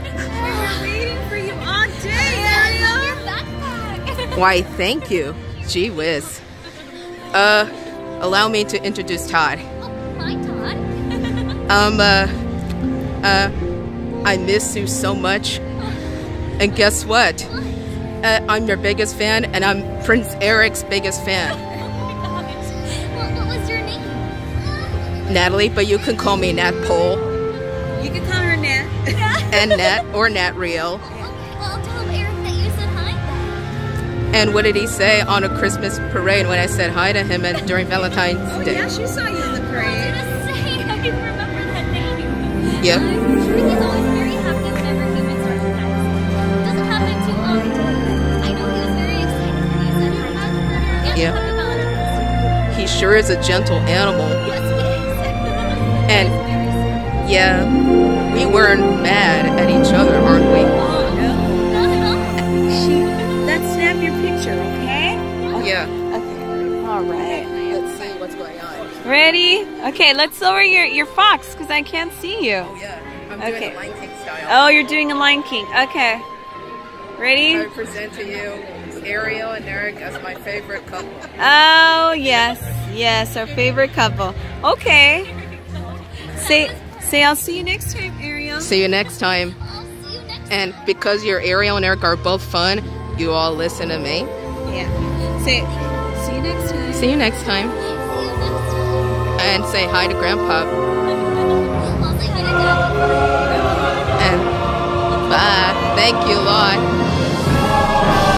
waiting for you all day, Ariel. Why, thank you. Gee whiz. Uh, allow me to introduce Tod. Oh, hi, Tod. Um, uh, uh, I miss you so much. And guess what? Uh, I'm your biggest fan, and I'm Prince Eric's biggest fan. Oh my gosh. What, what was your name? Natalie, but you can call me Nat Pole You can call her Nat. and Nat or Nat Rio. Okay, well, tell Eric that you said hi then. And what did he say on a Christmas parade when I said hi to him and during Valentine's Oh, Day? yeah, she saw you in the I parade. was gonna say, I didn't remember that name. Yep. I'm sure he's always very happy whenever humans are pets. Doesn't happen too often. I know he was very excited when you said hi. And Yeah. He sure is a gentle animal. Yes, he is. And He's very sweet. yeah, we weren't mad at each other, aren't we? No. Not at all. She, let's snap your picture, okay? Yeah. Okay. All right. Let's see what's going on. Ready? Okay, let's lower your, your fox because I can't see you. Oh yeah, I'm doing Okay. the Lion King style. Oh, you're doing a Lion King. Okay. Ready? I Ready? present to you Ariel and Eric as my favorite couple. Oh, yes. Yes, our favorite couple. Okay. Say, say, I'll see you next time, Ariel. See you next time. You next And because your Ariel and Eric are both fun, you all listen to me. Yeah. Say, see you next time. See you next time. See you next time. And say hi to Grandpa. Hi to Daddy. And bye. Thank you a lot.